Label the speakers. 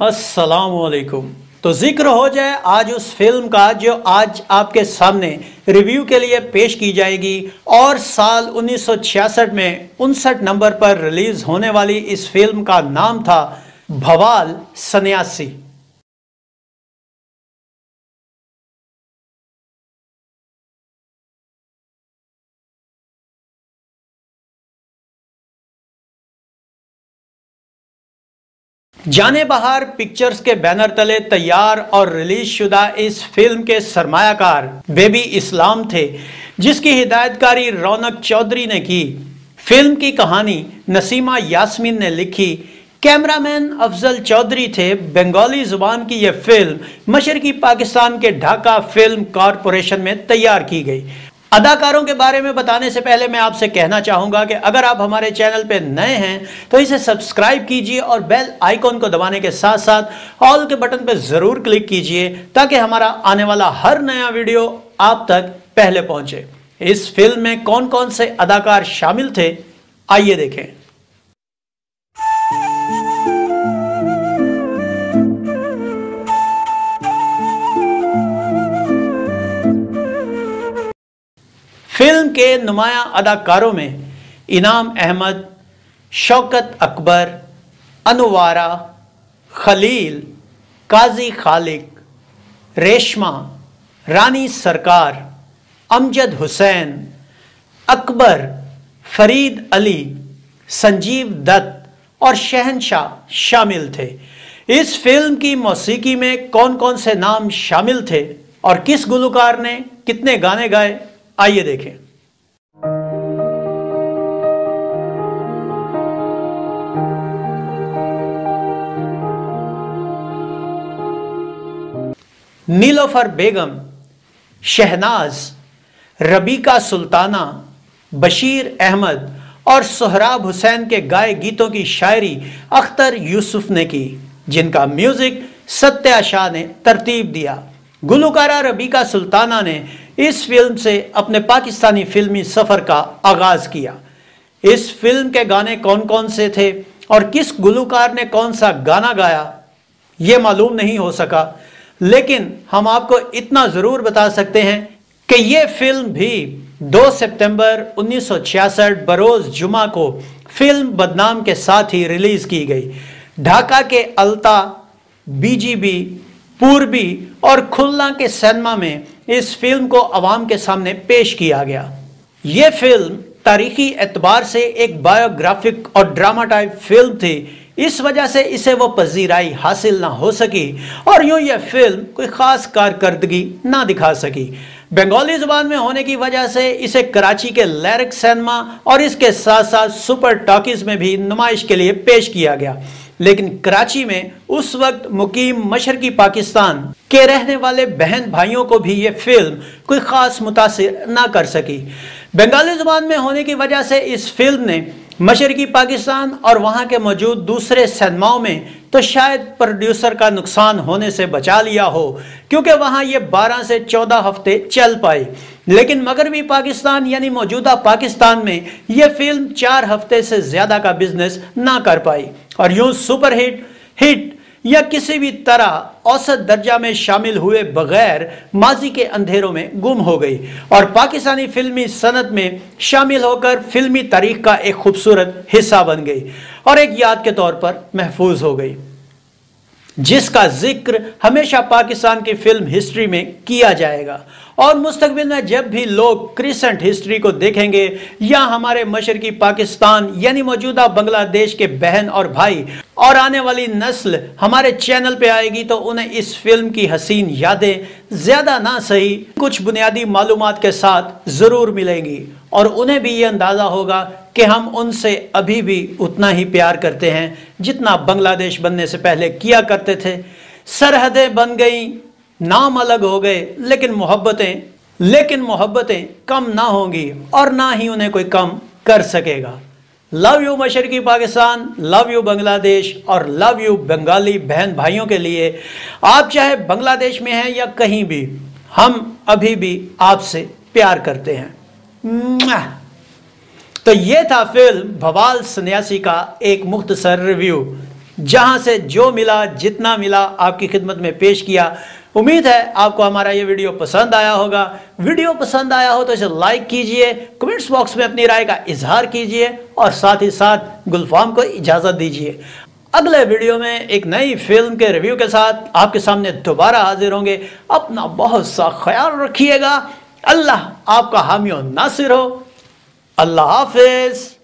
Speaker 1: असलकुम तो ज़िक्र हो जाए आज उस फ़िल्म का जो आज आपके सामने रिव्यू के लिए पेश की जाएगी और साल 1966 में उनसठ नंबर पर रिलीज़ होने वाली इस फ़िल्म का नाम था भवाल सन्यासी। जाने बहार पिक्चर्स के बैनर तले तैयार और रिलीज़ शुदा इस फ़िल्म के सरमायाकार बेबी इस्लाम थे, जिसकी हिदायतकारी रौनक चौधरी ने की। फ़िल्म की कहानी नसीमा यास्मीन ने लिखी। कैमरामैन अफजल चौधरी थे। बंगाली ज़ुबान की यह फ़िल्म मशरकी पाकिस्तान के ढाका फ़िल्म कॉरपोरेशन में तैयार की गई। अदाकारों के बारे में बताने से पहले मैं आपसे कहना चाहूँगा कि अगर आप हमारे चैनल पर नए हैं तो इसे सब्सक्राइब कीजिए और बेल आइकॉन को दबाने के साथ साथ ऑल के बटन पर ज़रूर क्लिक कीजिए, ताकि हमारा आने वाला हर नया वीडियो आप तक पहले पहुँचे। इस फ़िल्म में कौन कौन से अदाकार शामिल थे, आइए देखें। फ़िल्म के नुमाया अदाकारों में इनाम अहमद, शौकत अकबर, अनुवारा, खलील, काजी खालिक, रेशमा, रानी सरकार, अमजद हुसैन, अकबर, फरीद अली, संजीव दत्त और शहनशाह शामिल थे। इस फ़िल्म की मौसीकी में कौन कौन से नाम शामिल थे और किस गुलकार ने कितने गाने गाए? आइए देखें। नीलोफर बेगम, शहनाज, रबीका सुल्ताना, बशीर अहमद और सोहराब हुसैन के गाए गीतों की शायरी अख्तर यूसुफ ने की, जिनका म्यूज़िक सत्या शाह ने तरतीब दिया। गुलकारा रबीका सुल्ताना ने इस फ़िल्म से अपने पाकिस्तानी फिल्मी सफ़र का आगाज़ किया। इस फ़िल्म के गाने कौन कौन से थे और किस गुलकार ने कौन सा गाना गाया, ये मालूम नहीं हो सका। लेकिन हम आपको इतना ज़रूर बता सकते हैं कि ये फ़िल्म भी 2 सितंबर 1966 बरोज़ जुमा को फ़िल्म बदनाम के साथ ही रिलीज़ की गई। ढाका के अल्ता, बीजीबी पूर्वी और खुलना के सिनेमा में इस फ़िल्म को आवाम के सामने पेश किया गया। ये फ़िल्म तारीखी एतबार से एक बायोग्राफिक और ड्रामा टाइप फ़िल्म थी। इस वजह से इसे वो पजीराई हासिल ना हो सकी और यूँ यह फ़िल्म कोई ख़ास कारकर्दगी ना दिखा सकी। बंगाली ज़ुबान में होने की वजह से इसे कराची के लैरिक सिनेमा और इसके साथ साथ सुपर टॉकीज में भी नुमाइश के लिए पेश किया गया। लेकिन कराची में उस वक्त मुकीम मशरकी पाकिस्तान के रहने वाले बहन भाइयों को भी ये फ़िल्म कोई ख़ास मुतासर ना कर सकी। बंगाली ज़ुबान में होने की वजह से इस फ़िल्म ने मशरकी पाकिस्तान और वहाँ के मौजूद दूसरे सिनेमाओं में तो शायद प्रोड्यूसर का नुकसान होने से बचा लिया हो, क्योंकि वहाँ ये 12 से 14 हफ़्ते चल पाए। लेकिन मगरबी पाकिस्तान, यानी मौजूदा पाकिस्तान में यह फ़िल्म चार हफ़्ते से ज़्यादा का बिज़नेस ना कर पाई। और यूँ सुपर हिट हिट या किसी भी तरह औसत दर्जा में शामिल हुए बगैर माजी के अंधेरों में गुम हो गई। और पाकिस्तानी फिल्मी सनत में शामिल होकर फिल्मी तारीख का एक खूबसूरत हिस्सा बन गई। और एक याद के तौर पर महफूज हो गई। जिसका ज़िक्र हमेशा पाकिस्तान की फ़िल्म हिस्ट्री में किया जाएगा। और मुस्तबिल में जब भी लोग क्रिसेंट हिस्ट्री को देखेंगे, या हमारे मशरकी पाकिस्तान, यानी मौजूदा बांग्लादेश के बहन और भाई और आने वाली नस्ल हमारे चैनल पे आएगी तो उन्हें इस फ़िल्म की हसीन यादें, ज़्यादा ना सही, कुछ बुनियादी मालूम के साथ ज़रूर मिलेंगी। और उन्हें भी ये अंदाज़ा होगा कि हम उनसे अभी भी उतना ही प्यार करते हैं जितना बांग्लादेश बनने से पहले किया करते थे। सरहदें बन गई, नाम अलग हो गए, लेकिन मोहब्बतें लेकिन मोहब्बतें कम ना होंगी और ना ही उन्हें कोई कम कर सकेगा। लव यू मशरकी पाकिस्तान लव यू बांग्लादेश, और लव यू बंगाली बहन भाइयों के लिए। आप चाहे बांग्लादेश में हैं या कहीं भी, हम अभी भी आपसे प्यार करते हैं। तो ये था फ़िल्म भवाल सन्यासी का एक मुख्तसर रिव्यू जहाँ से जो मिला, जितना मिला, आपकी खिदमत में पेश किया। उम्मीद है आपको हमारा ये वीडियो पसंद आया होगा। वीडियो पसंद आया हो तो इसे लाइक कीजिए कमेंट्स बॉक्स में अपनी राय का इजहार कीजिए और साथ ही साथ गुलफाम को इजाज़त दीजिए। अगले वीडियो में एक नई फ़िल्म के रिव्यू के साथ आपके सामने दोबारा हाजिर होंगे। अपना बहुत सा ख्याल रखिएगा। अल्लाह आपका हामियों नासिर हो। अल्लाह हाफिज़।